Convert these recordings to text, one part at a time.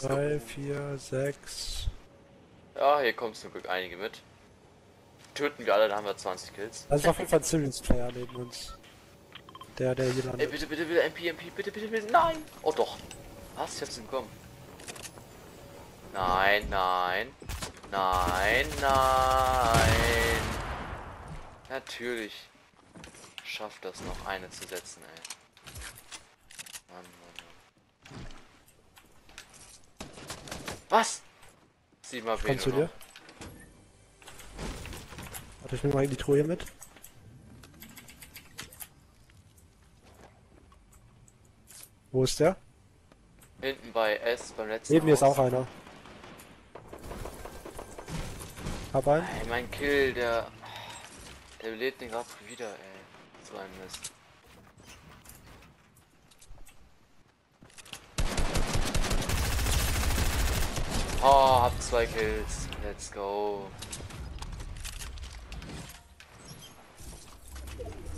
drei, vier, sechs. Ja, hier kommen zum Glück einige mit. Töten wir alle, dann haben wir 20 Kills. Das ist auf jeden Fall ein Civilians Player neben uns. Der, der hier Ey, landet. bitte, bitte, bitte, MP, MP, bitte, bitte, bitte, nein! Oh doch. Was? Ich hab's bekommen. Nein, nein. Nein, nein. Natürlich. Schafft das noch eine zu setzen, ey. Was? Siebenmal B Kommst du dir? Warte, ich nehme mal die Truhe mit. Wo ist der? Hinten bei S, beim letzten Neben mir ist auch einer. Hab einen. Ey, mein Kill, der. Der lädt den gerade wieder, ey. So ein Mist. Oh, hab zwei Kills. Let's go.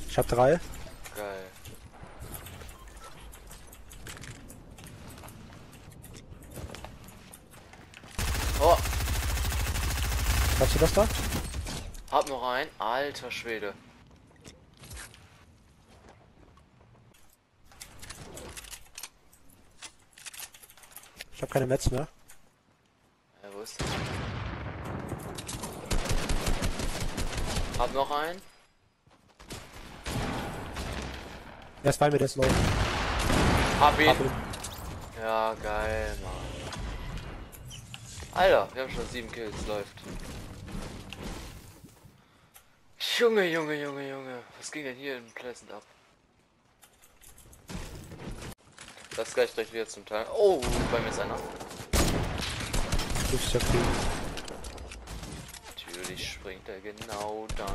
Ich hab drei. Geil. Oh, Hast du das da? hab noch einen. Alter Schwede. Ich hab keine Metz mehr. Ja, wo ist der? Hab noch einen. Er ist bei mir, der ist low. Hab ihn. Hab ihn. Ja, geil, Mann. Alter, wir haben schon sieben Kills, läuft. Junge, Junge, Junge, Junge. Was ging denn hier in Pleasant ab? Das gleich direkt wieder zum Teil. Oh, bei mir ist einer. Ist ja cool. Natürlich springt er genau dann.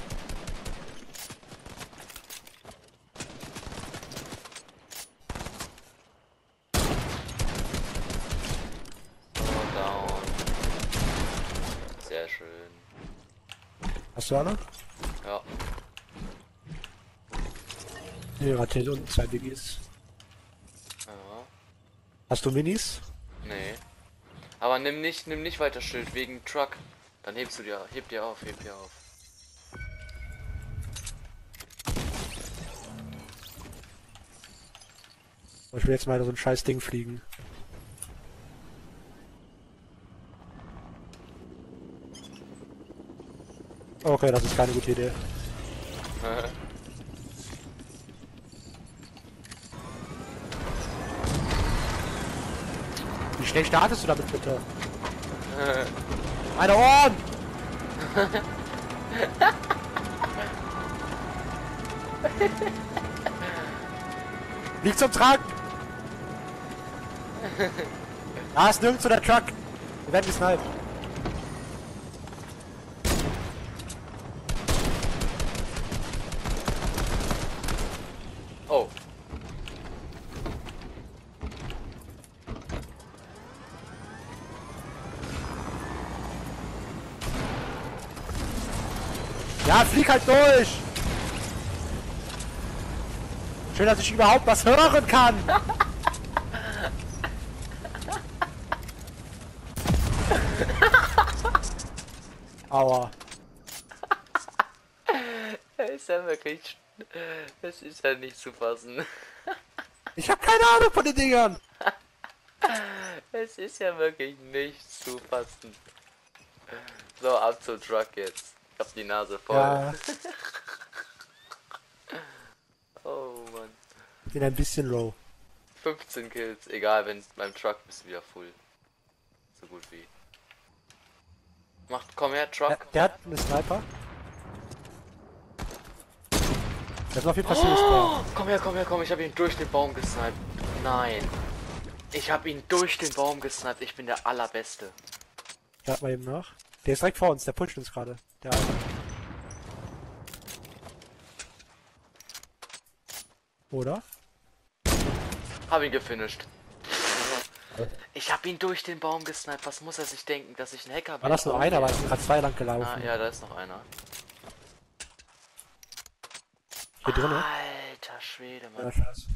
So, down. Sehr schön. Hast du alle? Ja. Nee, Rakete und zwei Biggies. ja. Hast du Minis? Nee. Aber nimm nicht, nimm nicht weiter Schild wegen Truck. Dann hebst du dir, heb dir auf, heb dir auf. Ich will jetzt mal so ein scheiß Ding fliegen. Okay, das ist keine gute Idee. Wie schnell startest du damit bitte? Meine Ohren! Liegt zum Tragen! Da ist nirgendwo der Truck! Wir werden gesniped. oh. Ja, flieg halt durch! Schön, dass ich überhaupt was hören kann! Aua. Ist ja wirklich. Das ist ja nicht zu fassen. Ich hab keine Ahnung von den Dingern! Es ist ja wirklich nicht zu fassen. So, ab zum Truck jetzt. Ich hab die Nase voll. Ja, Oh Mann. bin ein bisschen low. 15 Kills, egal, wenn beim Truck bist du wieder full. So gut wie. Macht, komm her, Truck. der hat einen Sniper. Das ist auf jeden Fall. Oh, komm her, komm her, komm, ich habe ihn durch den Baum gesniped. Nein. Ich habe ihn durch den Baum gesniped. Ich bin der allerbeste. Hat mal eben nach. Der ist direkt vor uns, der pusht uns gerade. Der eine. Oder? Hab ihn gefinisht. Ich habe ihn durch den Baum gesniped. Was muss er sich denken, dass ich ein Hacker bin? War das nur einer, weil es gerade zwei lang Ah, gelaufen. ja, da ist noch einer. Hier drinnen. Alter Schwede, Ja, Mann. scheiße.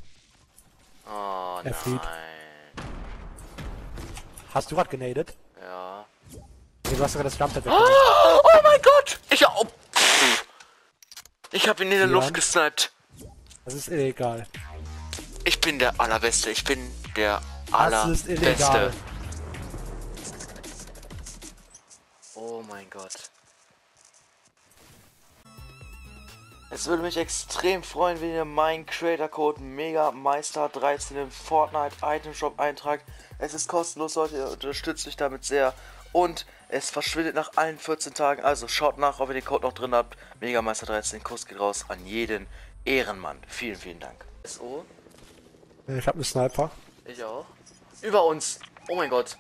Oh Er flieht. nein. Hast du grad genadet? Ja. Nee, du hast sogar das Jumppad weg. Oh mein Gott! Ich oh, pff. Ich hab ihn in der Ja. Luft gesniped. Das ist illegal. Ich bin der allerbeste. Ich bin der Das ist illegal. allerbeste. Oh mein Gott. Es würde mich extrem freuen, wenn ihr meinen Creator Code MEGAMeister13 im Fortnite Item Shop eintragt. Es ist kostenlos, Leute, ihr unterstützt mich damit sehr. Und es verschwindet nach allen 14 Tagen. Also schaut nach, ob ihr den Code noch drin habt. Megameister13, Kuss geht raus an jeden Ehrenmann. Vielen, vielen Dank. SO, Ich hab einen Sniper. ich auch. Über uns. Oh mein Gott.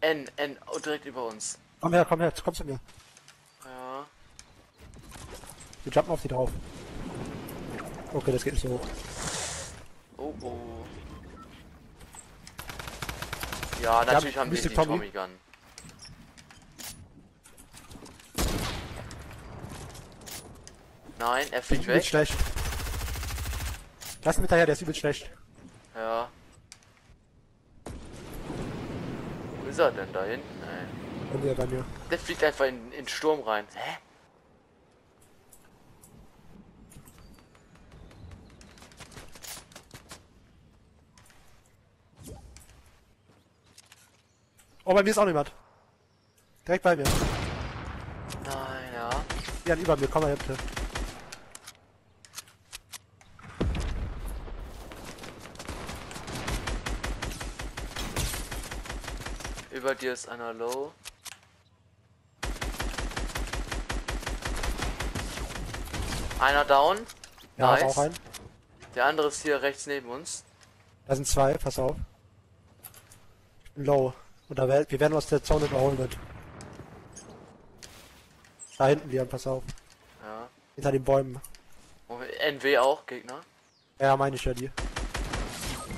N, N, oh, direkt über uns. Komm her, komm her, komm zu mir. Ja. Wir jumpen auf die drauf. Okay, das geht nicht so hoch. Oh oh. Ja, natürlich haben die Mystic die Tommy. Tommy Gun. Nein, er fliegt weg. schlecht. Lass ihn hinterher, der ist übelst schlecht. Ja. Wo ist er denn da hinten, ey? Bei mir, bei mir. Der fliegt einfach in, in den Sturm rein. Hä? Oh, bei mir ist auch niemand. Direkt bei mir. Nein, ja. Ja, über mir, komm mal her bitte. Über dir ist einer low. Einer down. Ja, Nice. ist auch ein. Der andere ist hier rechts neben uns. Da sind zwei, pass auf. Ich bin low. Und da wir werden aus der Zone überholen wird. Da hinten, Liam, pass auf. Ja. Hinter den Bäumen. NW auch, Gegner. Ja, meine ich ja die.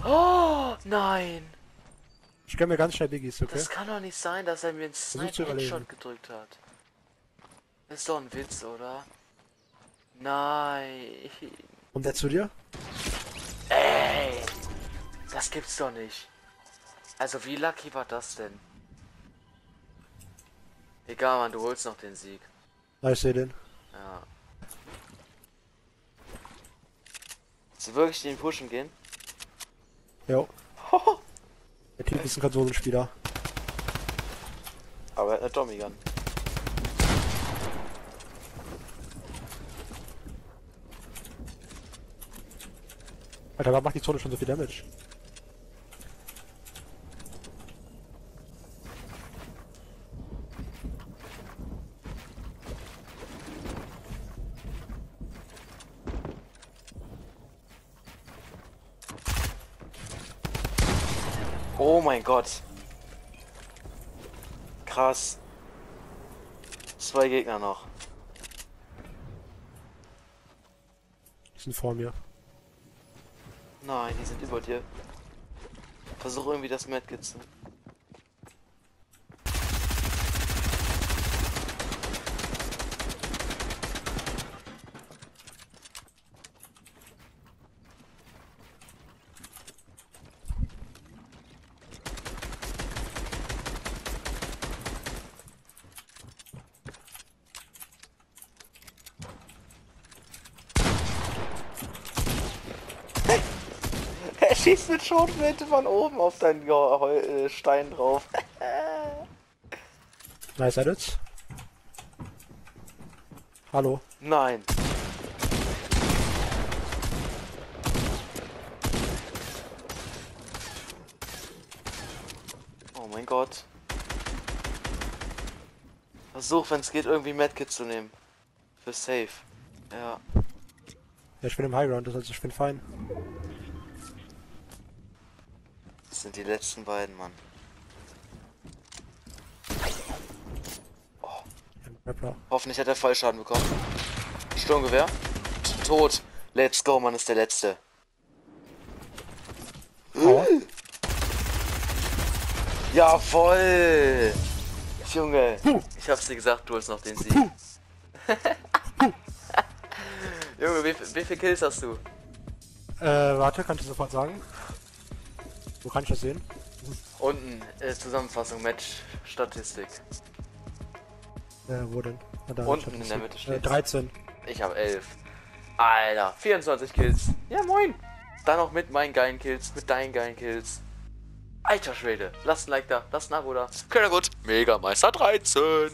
Oh, nein. Ich gönn mir ganz schnell Biggies, okay? Das kann doch nicht sein, dass er mir einen zu Sniper überleben. Headshot gedrückt hat. Das ist doch ein Witz, oder? Nein. Und der zu dir? Ey. Das gibt's doch nicht. Also wie lucky war das denn? Egal, Mann, du holst noch den Sieg. Ich seh den. Ja. Willst du wirklich den pushen gehen? Jo. Der Typ ist ein Konsolenspieler. Aber er hat eine Tommy Gun. Alter, warum macht die Zone schon so viel Damage? Oh mein Gott. Krass. Zwei Gegner noch. Die sind vor mir. Nein, die sind über dir. Versuch irgendwie das Medkit zu. Schießt mit Schrotflinte von oben auf deinen Heu- äh, Stein drauf. Nice edits. Hallo. Nein. Oh mein Gott. Versuch, wenn es geht, irgendwie Medkit zu nehmen. Für safe. Ja. Ja, ich bin im Highground, das heißt, ich bin fein. Sind die letzten beiden, Mann. Rapper. Hoffentlich hat er Fallschaden bekommen. Sturmgewehr. Tot. Let's go, Mann, ist der letzte. Aua. Jawoll! Junge, ich hab's dir gesagt, du holst noch den Sieg. Junge, wie, wie viel Kills hast du? Äh, warte, kannst du sofort sagen? Wo kann ich das sehen? Unten äh, Zusammenfassung, Match, Statistik. Ja, wo denn? Ah, da, Unten in der Mitte Äh, steht's. 13. Ich habe 11. Alter, 24 Kills. Ja, moin. Dann noch mit meinen geilen Kills, mit deinen geilen Kills. Alter Schwede, lasst ein Like da, lasst ein Abo da. Könnt ihr gut. Mega Meister 13.